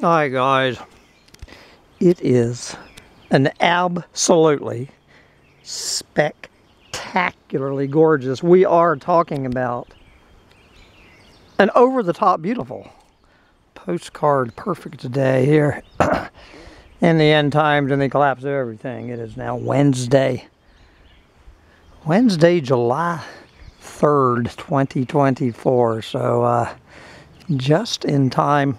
Hi guys. It is an absolutely spectacularly gorgeous. We are talking about an over the top beautiful postcard perfect day here in the end times and the collapse of everything. It is now Wednesday. Wednesday, July 3rd, 2024. So, uh, just in time,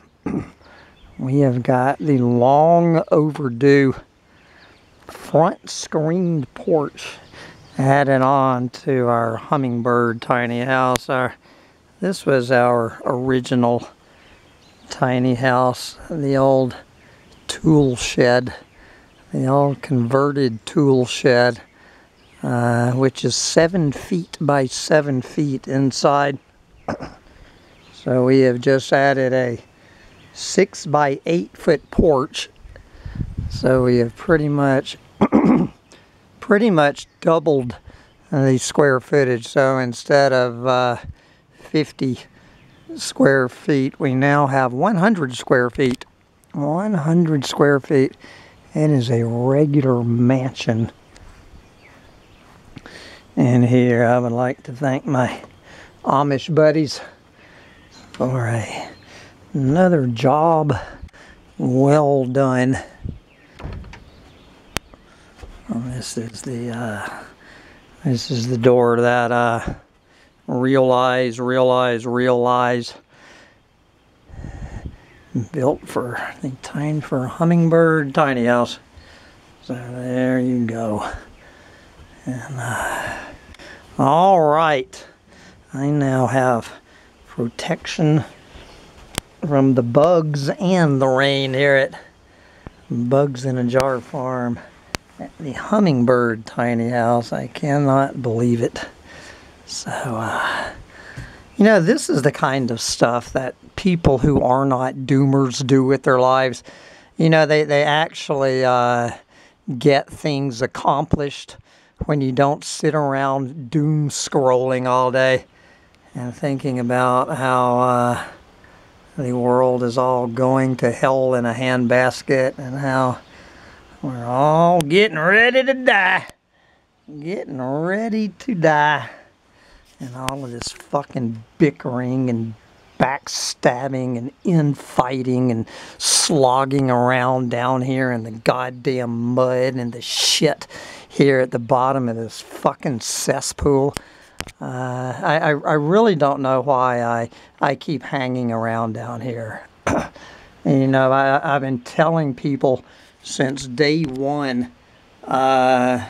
we have got the long overdue front screened porch added on to our hummingbird tiny house. Our, this was our original tiny house, the old tool shed, the old converted tool shed uh, which is seven feet by seven feet inside. so we have just added a six by eight foot porch. So we have pretty much, pretty much doubled the square footage. So instead of uh, 50 square feet, we now have 100 square feet. 100 square feet. It is a regular mansion and here I would like to thank my Amish buddies for a, another job well done. Well, this is the uh, this is the door that uh, realize, realize, realize built for the time for a hummingbird tiny house. So there you go. And uh, all right, I now have protection from the bugs and the rain here at Bugs in a Jar Farm at the Hummingbird Tiny House. I cannot believe it. So, uh, you know, this is the kind of stuff that people who are not doomers do with their lives. You know, they, they actually uh, get things accomplished when you don't sit around doom scrolling all day and thinking about how uh, the world is all going to hell in a handbasket and how we're all getting ready to die. Getting ready to die. And all of this fucking bickering and backstabbing and infighting and slogging around down here in the goddamn mud and the shit here at the bottom of this fucking cesspool. Uh, I, I, I, really don't know why I, I keep hanging around down here. you know, I, I've been telling people since day one uh,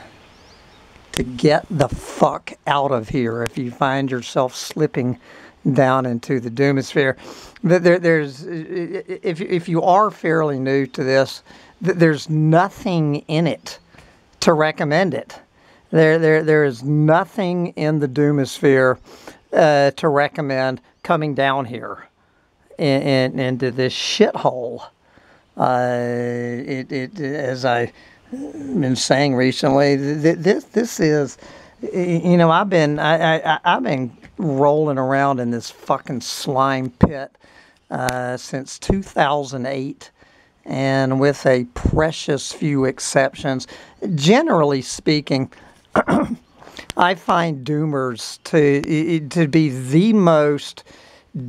to get the fuck out of here if you find yourself slipping down into the doomosphere. There, there's, if, if you are fairly new to this, there's nothing in it to recommend it. There, there, there is nothing in the doomosphere uh, to recommend coming down here in, into this shithole. Uh, it, it, as I've been saying recently, this, this is, you know, I've been, I, I, I've been rolling around in this fucking slime pit uh, since 2008 and with a precious few exceptions. Generally speaking, I find doomers to to be the most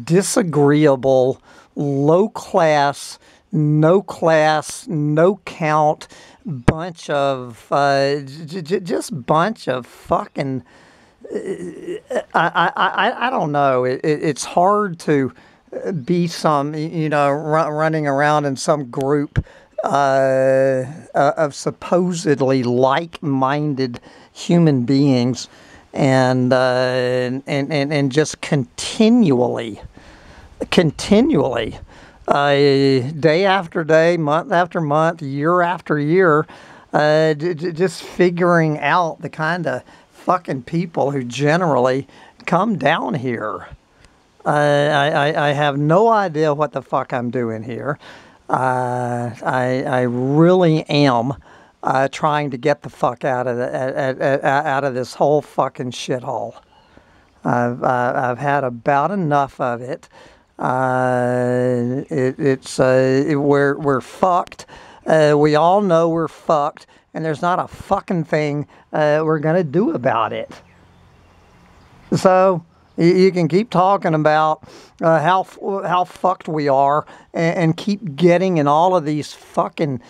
disagreeable, low class, no class, no count bunch of uh, just bunch of fucking. Uh, I, I, I don't know. It, it, it's hard to be some, you know, running around in some group uh, uh, of supposedly like-minded human beings, and uh, and, and and just continually, continually, uh, day after day, month after month, year after year, uh, just figuring out the kind of fucking people who generally come down here. I, I, I have no idea what the fuck I'm doing here. Uh, I, I really am uh, trying to get the fuck out of the, out of this whole fucking shithole. I've, uh, I've had about enough of it. Uh, it, it's uh, it, we're we're fucked. Uh, we all know we're fucked, and there's not a fucking thing uh, we're gonna do about it. So you, you can keep talking about uh, how how fucked we are, and, and keep getting in all of these fucking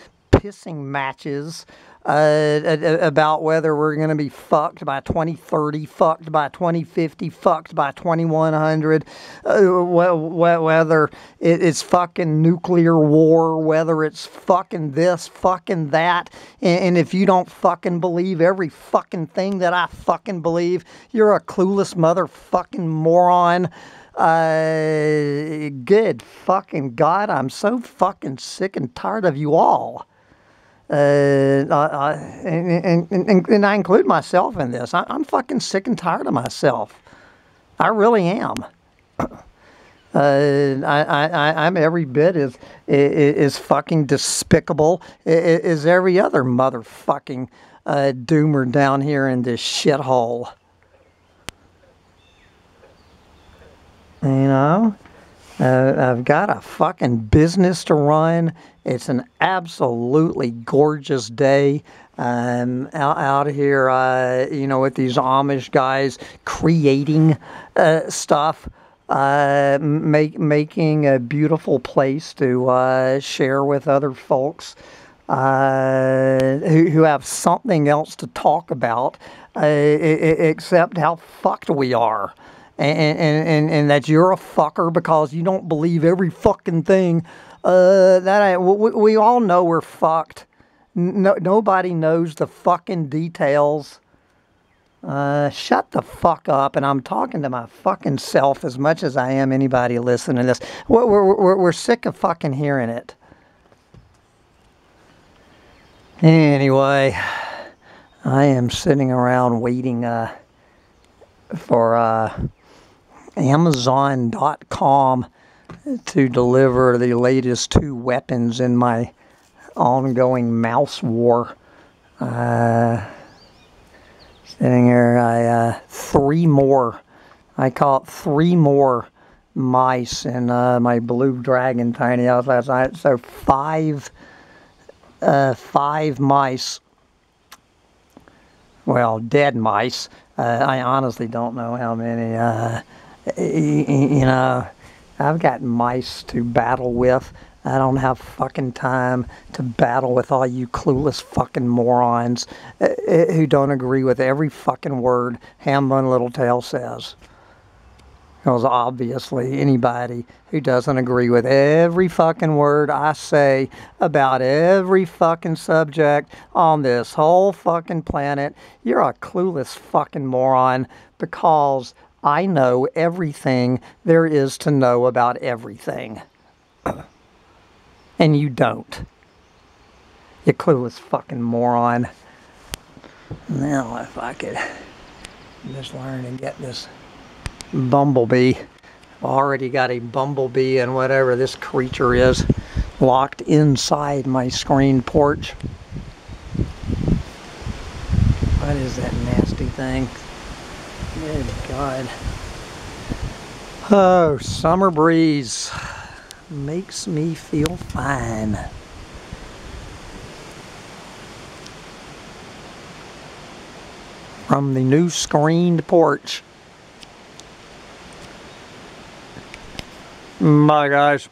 pissing matches uh, about whether we're going to be fucked by 2030, fucked by 2050, fucked by 2100, uh, whether it's fucking nuclear war, whether it's fucking this, fucking that. And, if you don't fucking believe every fucking thing that I fucking believe, you're a clueless motherfucking moron. Uh, good fucking God, I'm so fucking sick and tired of you all. Uh, I, I, and, and, and, I include myself in this. I, am fucking sick and tired of myself. I really am. Uh, I, I, I'm every bit as, as fucking despicable as every other motherfucking uh, doomer down here in this shithole. You know? Uh, I've got a fucking business to run. It's an absolutely gorgeous day. Um, out, out here, uh, you know, with these Amish guys creating uh, stuff, uh, make, making a beautiful place to uh, share with other folks uh, who, who have something else to talk about except how fucked we are and, and, and, and that you're a fucker because you don't believe every fucking thing. Uh, that I, we, we all know we're fucked. No, nobody knows the fucking details. Uh, shut the fuck up. And I'm talking to my fucking self as much as I am anybody listening to this. We're, we're, we're, we're sick of fucking hearing it. Anyway, I am sitting around waiting uh, for uh, Amazon.com to deliver the latest two weapons in my ongoing mouse war. Uh, sitting here, I uh, three more. I caught three more mice in uh, my blue dragon tiny house last night. So five, uh, five mice. Well, dead mice. Uh, I honestly don't know how many. You know, I've got mice to battle with. I don't have fucking time to battle with all you clueless fucking morons uh, uh, who don't agree with every fucking word Hambone Littletail says. Because obviously, anybody who doesn't agree with every fucking word I say about every fucking subject on this whole fucking planet, you're a clueless fucking moron because I know everything there is to know about everything. and you don't. You clueless fucking moron. Now, if I could just learn and get this bumblebee. I've already got a bumblebee and whatever this creature is locked inside my screen porch. What is that nasty thing? Good God. Oh, summer breeze makes me feel fine. From the new screened porch. My guys.